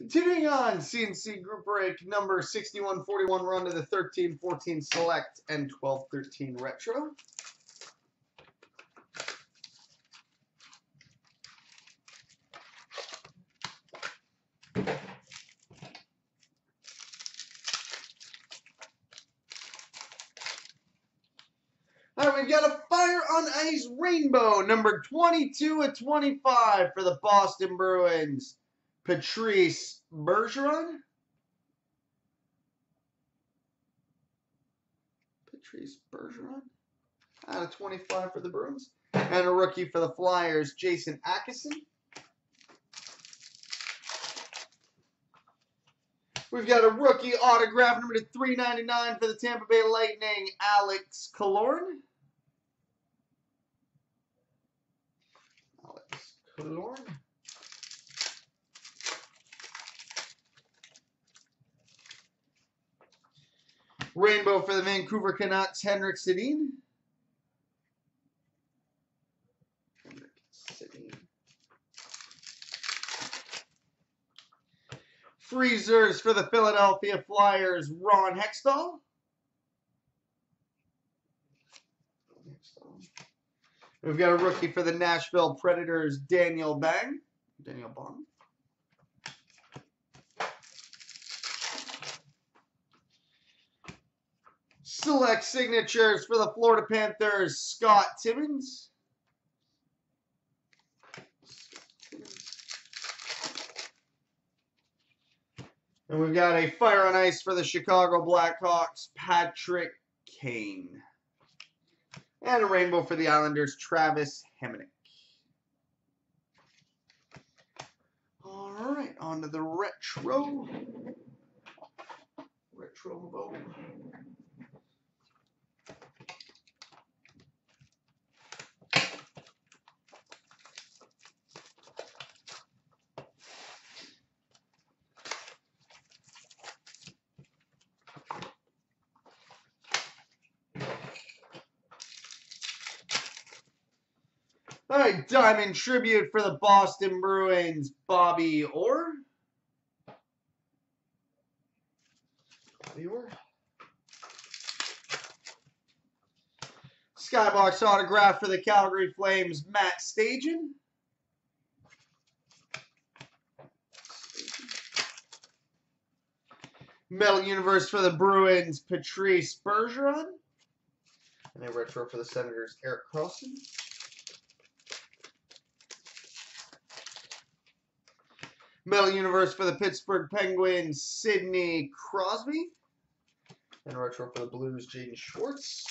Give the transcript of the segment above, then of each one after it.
Continuing on, CNC Group Break number 6141, run to the 1314 Select and 1213 Retro. All right, we've got a Fire on Ice Rainbow, number 22 at 25 for the Boston Bruins. Patrice Bergeron. Patrice Bergeron. Out of 25 for the Bruins. And a rookie for the Flyers, Jason Akeson. We've got a rookie autograph number to 399 for the Tampa Bay Lightning, Alex Killorn. Alex Killorn. Rainbow for the Vancouver Canucks, Henrik Sedin. Freezers for the Philadelphia Flyers, Ron Hextall. We've got a rookie for the Nashville Predators, Daniel Bang. Daniel Bong. Select signatures for the Florida Panthers, Scott Timmins. And we've got a Fire on Ice for the Chicago Blackhawks, Patrick Kane. And a rainbow for the Islanders, Travis Hamonic. All right, on to the retro. Retro. All right, Diamond Tribute for the Boston Bruins, Bobby Orr. Bobby Orr. Skybox autograph for the Calgary Flames, Matt Stajan. Metal Universe for the Bruins, Patrice Bergeron. And a retro for the Senators, Erik Karlsson. Metal Universe for the Pittsburgh Penguins, Sidney Crosby. And a retro for the Blues, Jaden Schwartz.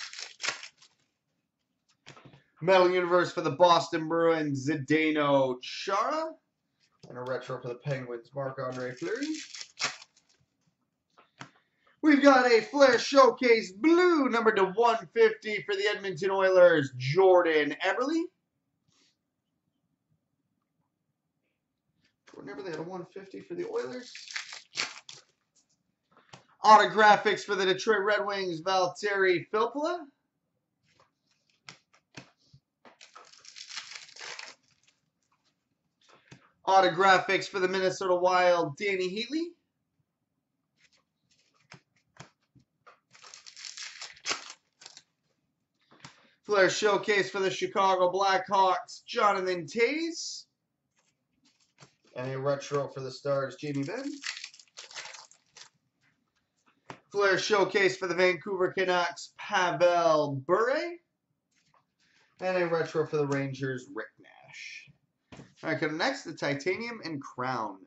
Metal Universe for the Boston Bruins, Zdeno Chara. And a retro for the Penguins, Marc-Andre Fleury. We've got a Flair Showcase Blue, number to 150 for the Edmonton Oilers, Jordan Eberle. Whenever they had a 150 for the Oilers. Autographics for the Detroit Red Wings, Valtteri Filppula. Autographics for the Minnesota Wild, Dany Heatley. Flair Showcase for the Chicago Blackhawks, Jonathan Toews. And a retro for the Stars, Jamie Benn. Flair Showcase for the Vancouver Canucks, Pavel Bure. And a retro for the Rangers, Rick Nash. All right, next, the Titanium and Crown.